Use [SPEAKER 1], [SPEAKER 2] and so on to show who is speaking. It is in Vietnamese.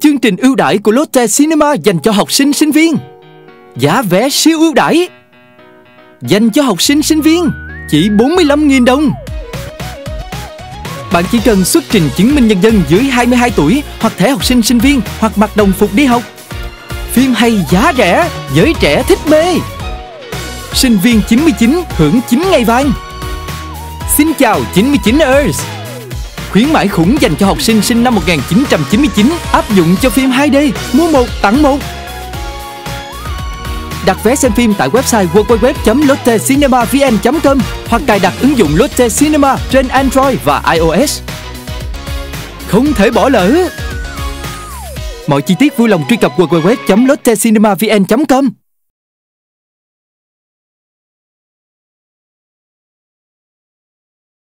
[SPEAKER 1] Chương trình ưu đãi của Lotte Cinema dành cho học sinh sinh viên. Giá vé siêu ưu đãi. Dành cho học sinh sinh viên chỉ 45.000 đồng. Bạn chỉ cần xuất trình chứng minh nhân dân dưới 22 tuổi hoặc thẻ học sinh sinh viên hoặc mặc đồng phục đi học. Phim hay giá rẻ, giới trẻ thích mê. Sinh viên 99 hưởng 9 ngày vàng. Xin chào 99 ers. Khuyến mãi khủng dành cho học sinh sinh năm 1999 áp dụng cho phim 2D, mua một tặng một. Đặt vé xem phim tại website www.lottecinema.vn.com hoặc cài đặt ứng dụng Lotte Cinema trên Android và iOS. Không thể bỏ lỡ! Mọi chi tiết vui lòng truy cập www.lottecinema.vn.com